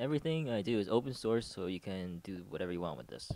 Everything I do is open source, so you can do whatever you want with this.